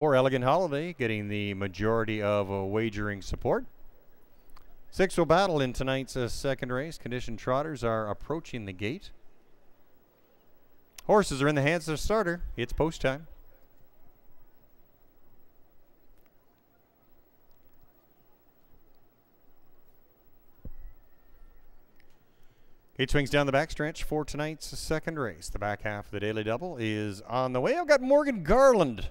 For Elegant Holiday, getting the majority of uh, wagering support. Six will battle in tonight's uh, second race. Condition trotters are approaching the gate. Horses are in the hands of the starter. It's post time. Eight swings down the backstretch for tonight's second race. The back half of the daily double is on the way. I've got Morgan Garland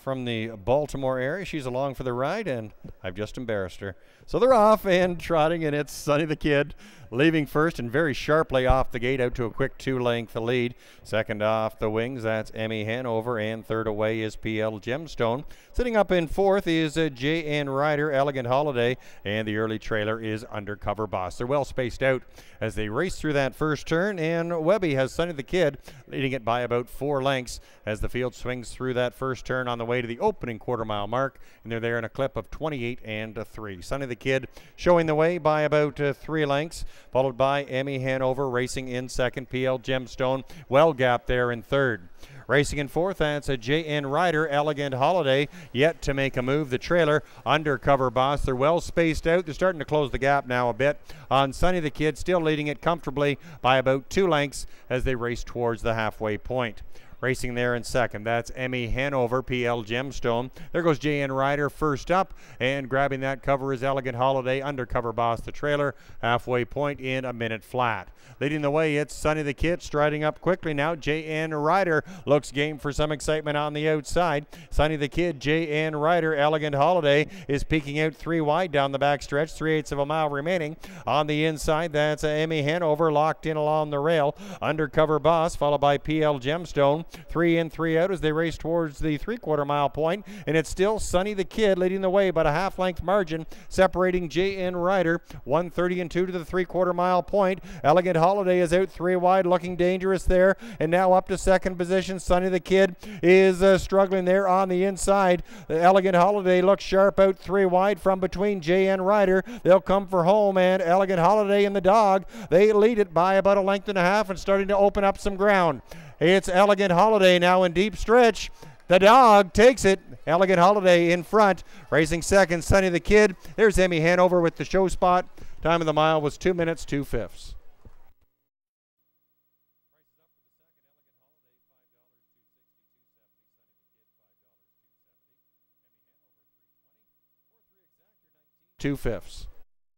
from the Baltimore area. She's along for the ride, and I've just embarrassed her. So they're off and trotting, and it's Sonny the Kid leaving first and very sharply off the gate out to a quick two length lead. Second off the wings, that's Emmy Hanover, and third away is PL Gemstone. Sitting up in fourth is uh, J.N. Ryder, Elegant Holiday, and the early trailer is Undercover Boss. They're well spaced out as they race through that first turn, and Webby has Sonny the Kid leading it by about four lengths as the field swings through that first turn on the way to the opening quarter mile mark, and they're there in a clip of 28 and a 3. Sonny the Kid showing the way by about uh, three lengths, followed by Emmy Hanover racing in second, PL Gemstone well gap there in third. Racing in fourth, that's a J.N. Ryder, Elegant Holiday, yet to make a move. The trailer, Undercover Boss, they're well spaced out. They're starting to close the gap now a bit on Sonny the Kid, still leading it comfortably by about two lengths as they race towards the halfway point. Racing there in second. That's Emmy Hanover, PL Gemstone. There goes J.N. Ryder first up, and grabbing that cover is Elegant Holiday, Undercover Boss, the trailer, halfway point in a minute flat. Leading the way, it's Sonny the Kid, striding up quickly now. J.N. Ryder looks game for some excitement on the outside. Sonny the Kid, J.N. Ryder, Elegant Holiday is peeking out three wide down the back stretch, three eighths of a mile remaining. On the inside, that's Emmy Hanover locked in along the rail. Undercover Boss, followed by PL Gemstone. Three in, three out as they race towards the three quarter mile point, and it's still Sonny the Kid leading the way, about a half length margin separating J.N. Ryder. 130 and 2 to the three quarter mile point. Elegant Holiday is out three wide, looking dangerous there, and now up to second position. Sonny the Kid is uh, struggling there on the inside. The Elegant Holiday looks sharp out three wide from between J.N. Ryder. They'll come for home, and Elegant Holiday and the Dag, they lead it by about a length and a half and starting to open up some ground. It's Elegant Holiday now in deep stretch. The Dag takes it. Elegant Holiday in front. Racing second, Sonny the Kid. There's Emmy Hanover with the show spot. Time of the mile was two minutes, two fifths. Two fifths.